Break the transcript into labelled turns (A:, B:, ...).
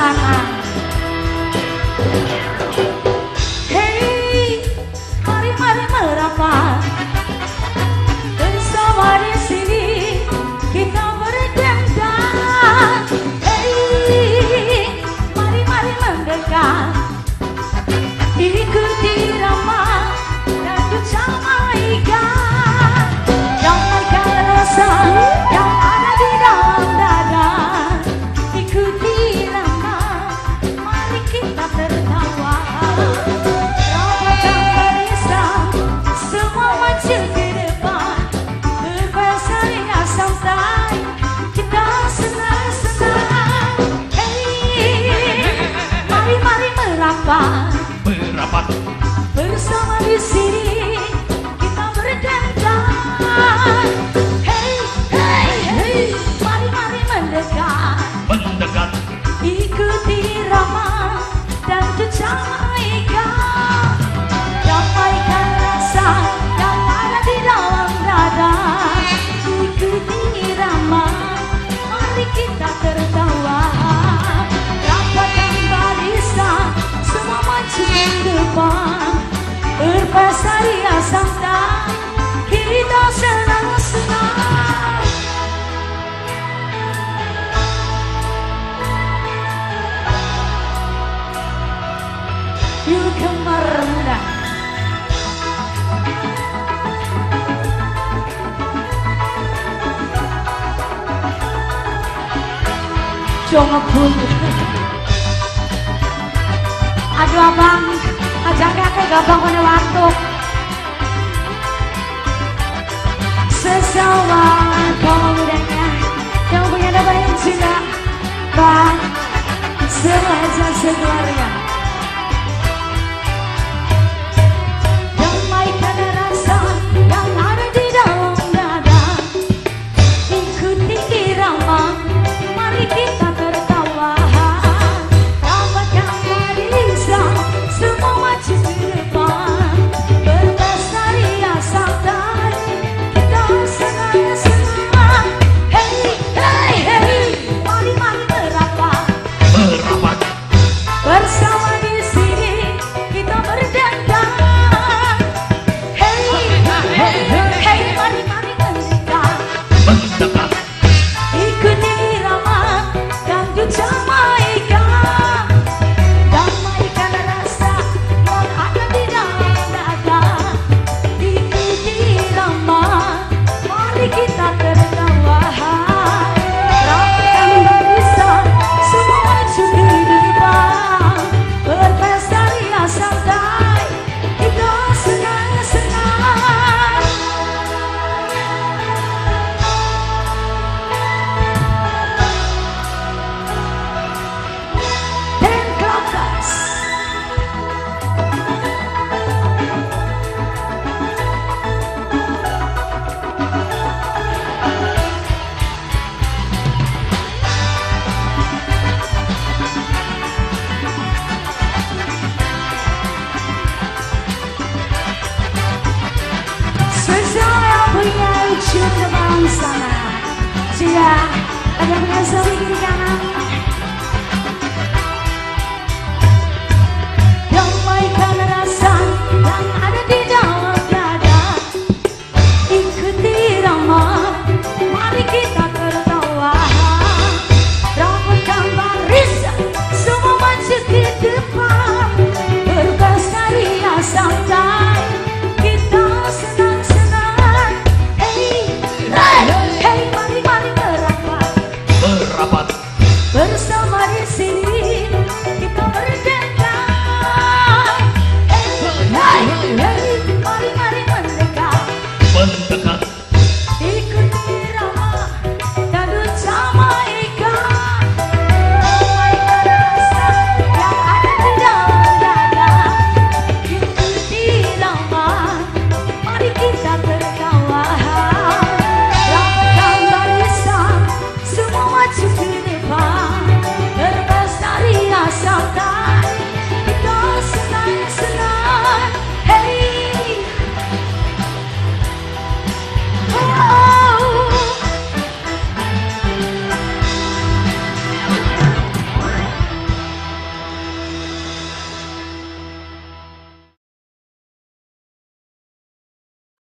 A: ราคา apa
B: tuh?
A: Bersama di sini Aduh abang. Ajak ya, kakek gabang kone waktu. Sesama kaum mudanya Yang punya dapat cinta Bang. Selajar sekeluarga. Yudin Rama, mari kita terbang sana Sudah ada pengasal di
B: kanan